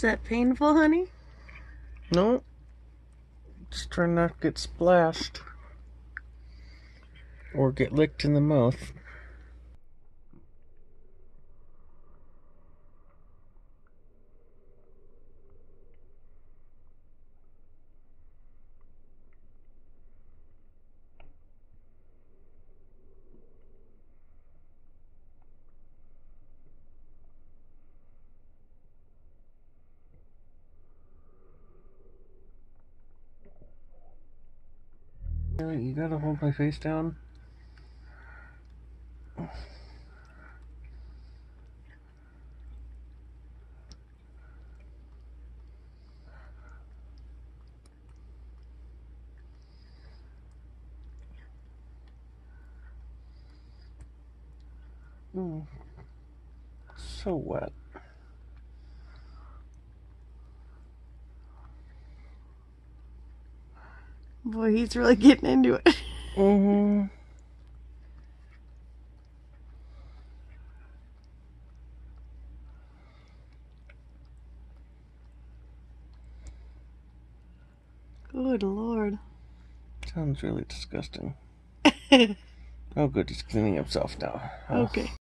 Is that painful, honey? No. Just trying not to get splashed. Or get licked in the mouth. You gotta hold my face down. Mm. So wet. Boy, he's really getting into it. Mm-hmm. Good lord. Sounds really disgusting. oh, good. He's cleaning himself now. Oh. Okay.